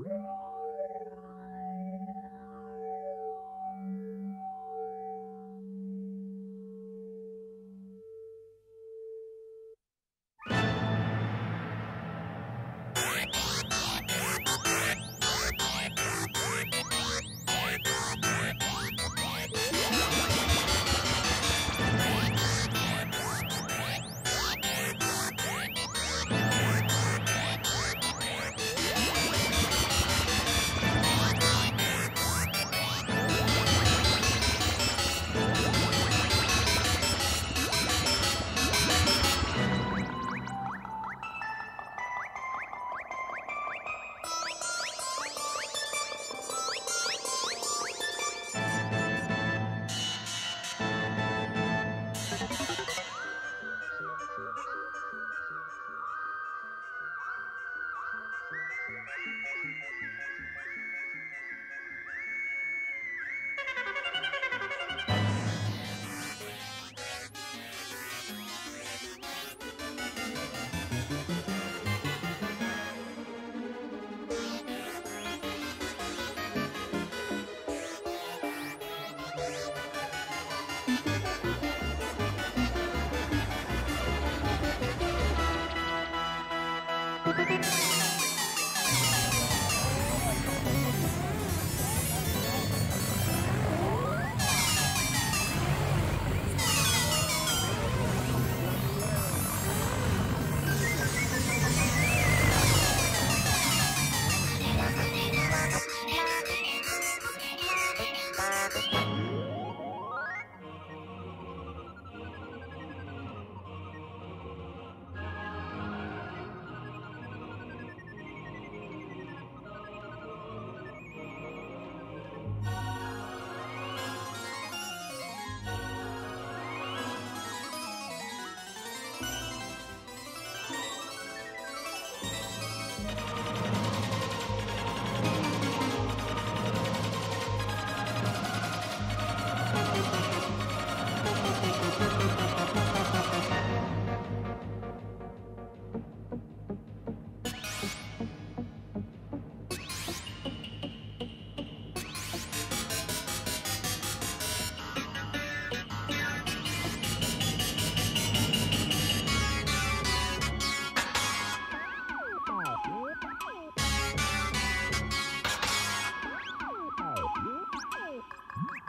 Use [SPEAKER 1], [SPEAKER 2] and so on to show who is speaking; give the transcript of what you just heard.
[SPEAKER 1] Woo!
[SPEAKER 2] Bye.